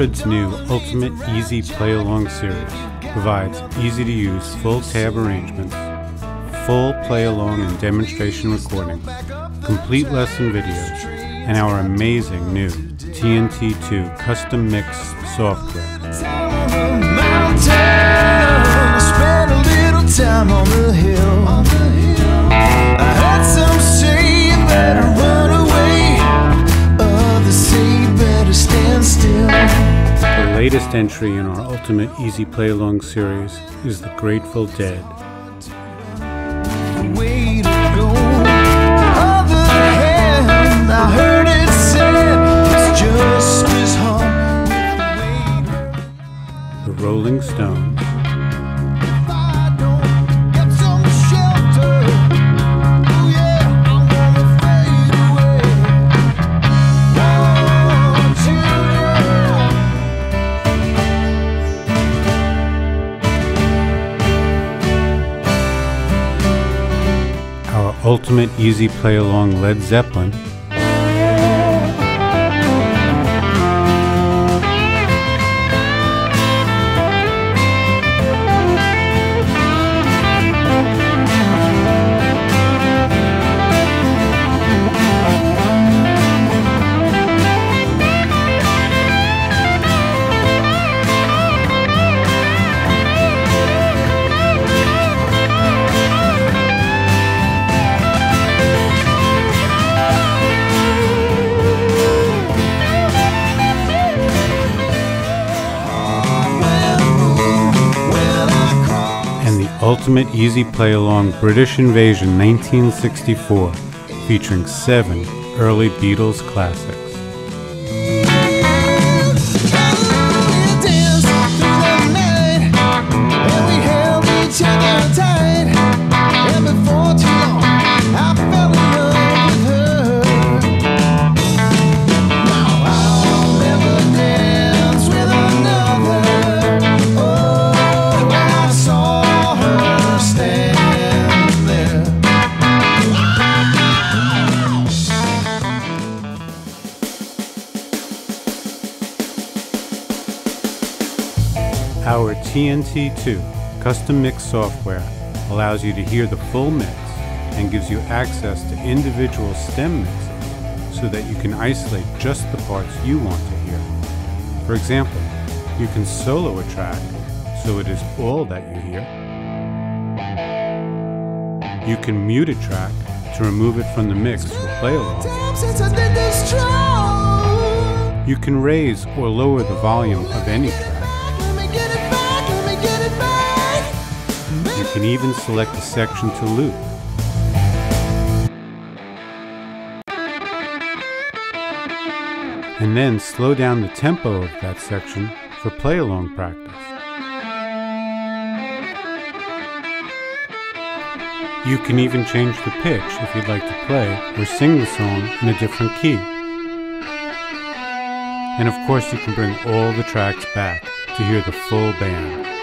Alfred's new Ultimate Easy Play Along series provides easy to use full tab arrangements, full play along and demonstration recordings, complete lesson videos, and our amazing new TNT2 custom mix software. Latest entry in our Ultimate Easy Play Along series is The Grateful Dead. Ultimate Easy Play Along Led Zeppelin Ultimate Easy Play Along British Invasion 1964, featuring seven early Beatles classics. Our TNT2 custom mix software allows you to hear the full mix and gives you access to individual stem mixes so that you can isolate just the parts you want to hear. For example, you can solo a track so it is all that you hear. You can mute a track to remove it from the mix for play along. You can raise or lower the volume of any track. Can even select a section to loop. And then slow down the tempo of that section for play-along practice. You can even change the pitch if you'd like to play or sing the song in a different key. And of course you can bring all the tracks back to hear the full band.